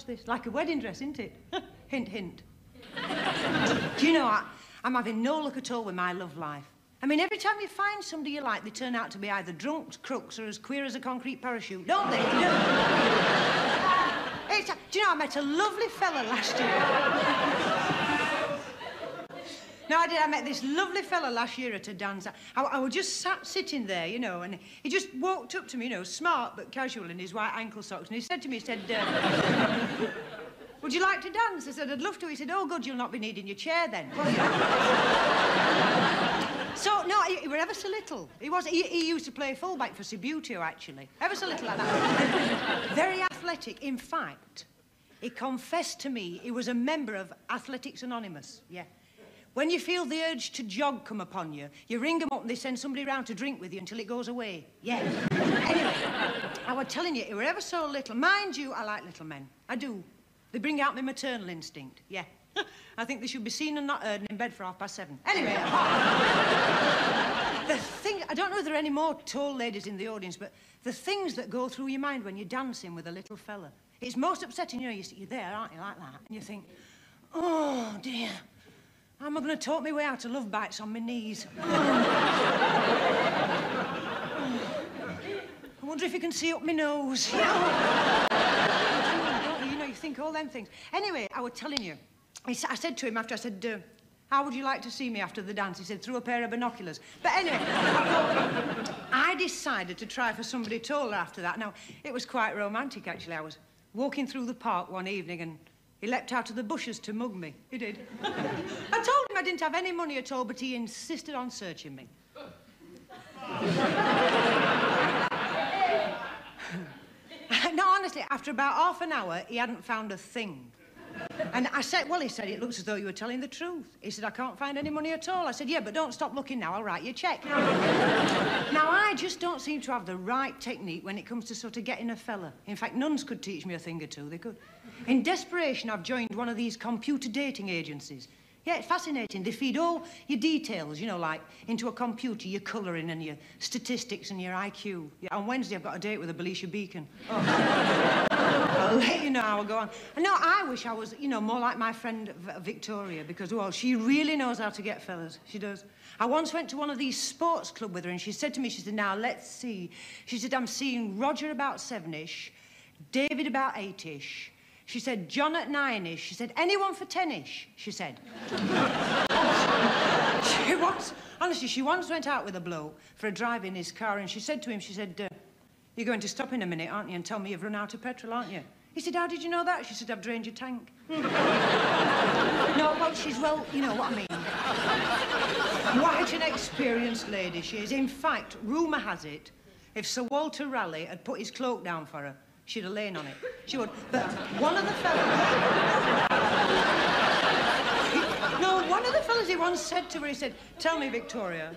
this. Like a wedding dress, isn't it? hint, hint. Do you know, I, I'm having no luck at all with my love life. I mean, every time you find somebody you like, they turn out to be either drunks, crooks, or as queer as a concrete parachute, don't they? Do you know, I met a lovely fella last year. No, I did. I met this lovely fella last year at a dance. I, I was just sat sitting there, you know, and he just walked up to me, you know, smart but casual in his white ankle socks, and he said to me, he said, uh, would you like to dance? I said, I'd love to. He said, oh, good, you'll not be needing your chair then. so, no, he, he were ever so little. He was, he, he used to play fullback for Subbuteo, actually. Ever so little like that. Very athletic. In fact, he confessed to me he was a member of Athletics Anonymous. Yeah. When you feel the urge to jog come upon you, you ring them up and they send somebody round to drink with you until it goes away. Yeah. anyway, I was telling you, he were ever so little. Mind you, I like little men. I do. They bring out my maternal instinct, yeah. I think they should be seen and not heard and in bed for half past seven. Anyway, the thing, I don't know if there are any more tall ladies in the audience, but the things that go through your mind when you're dancing with a little fella, it's most upsetting, you know, you're there, aren't you, like that, and you think, oh, dear, how am I going to talk my way out of love bites on my knees? I wonder if you can see up my nose. you know, you think all them things. Anyway, I was telling you, I, said to him after, I said, uh, how would you like to see me after the dance? He said, through a pair of binoculars. But anyway, I decided to try for somebody taller after that. Now, it was quite romantic, actually. I was walking through the park one evening and he leapt out of the bushes to mug me. He did. I told him I didn't have any money at all, but he insisted on searching me. no, honestly, after about half an hour, he hadn't found a thing. And I said, well, he said, it looks as though you were telling the truth. He said, I can't find any money at all. I said, yeah, but don't stop looking now. I'll write you a cheque. now, I just don't seem to have the right technique when it comes to sort of getting a fella. In fact, nuns could teach me a thing or two. They could. In desperation, I've joined one of these computer dating agencies. Yeah, it's fascinating. They feed all your details, you know, like into a computer, your colouring and your statistics and your IQ. Yeah, on Wednesday, I've got a date with a Belisha Beacon. Oh. I'll let you know how I go on. No, I wish I was, you know, more like my friend Victoria because, well, she really knows how to get fellas. She does. I once went to one of these sports club with her and she said to me, she said, now, let's see. She said, I'm seeing Roger about seven-ish, David about eight-ish, she said, John at nine-ish. She said, anyone for ten-ish, she said. she once, honestly, she once went out with a bloke for a drive in his car and she said to him, she said, uh, you're going to stop in a minute, aren't you, and tell me you've run out of petrol, aren't you? He said, how did you know that? She said, I've drained your tank. no, well, she's, well, you know what I mean. what an experienced lady she is. In fact, rumour has it, if Sir Walter Raleigh had put his cloak down for her, She'd have lain on it. She would. But one of the fellas... no, one of the fellas he once said to her, he said, tell me, Victoria,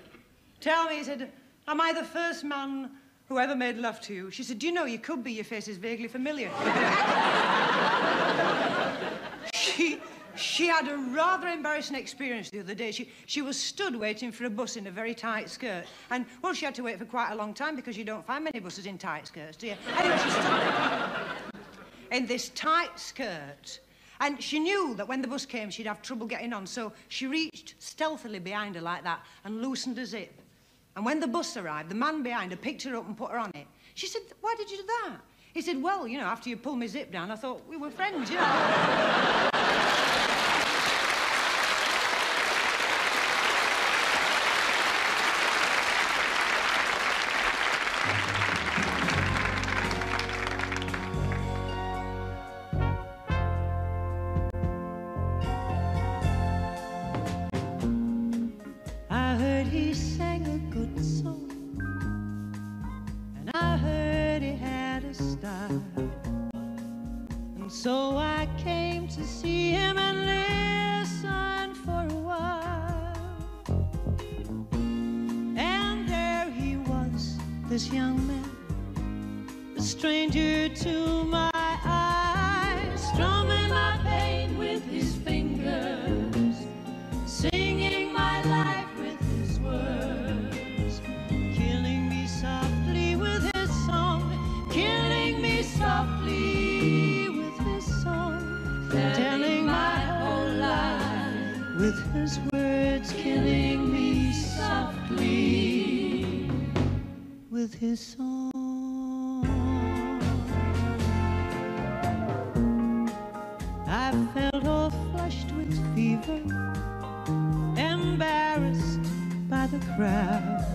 tell me, he said, am I the first man who ever made love to you? She said, do you know, you could be, your face is vaguely familiar. she, she had a rather embarrassing experience the other day. She, she was stood waiting for a bus in a very tight skirt. And, well, she had to wait for quite a long time because you don't find many buses in tight skirts, do you? Anyway, she stood in this tight skirt. And she knew that when the bus came, she'd have trouble getting on. So she reached stealthily behind her like that and loosened a zip. And when the bus arrived, the man behind her picked her up and put her on it. She said, why did you do that? He said, well, you know, after you pulled my zip down, I thought we were friends, you know. sang a good song, and I heard he had a style. And so I came to see him and listen for a while. And there he was, this young man, a stranger to with his words killing me softly with his song. I felt all flushed with fever, embarrassed by the crowd.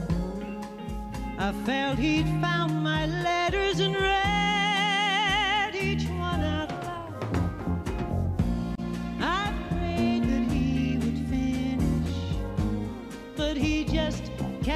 I felt he'd found my letters and read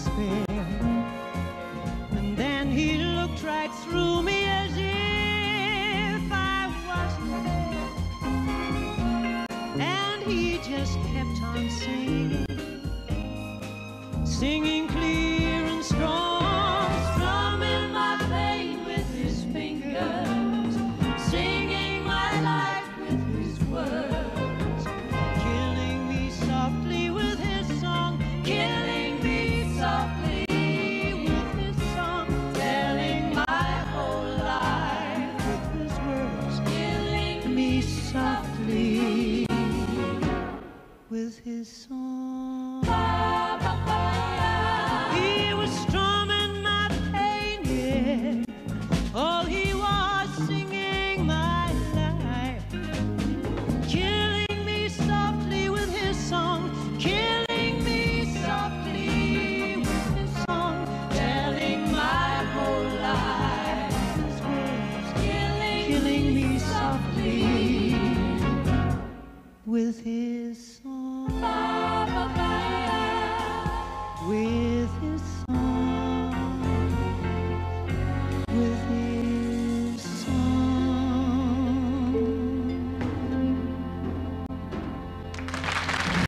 despair. And then he looked right through me as if I wasn't there. And he just kept on singing, singing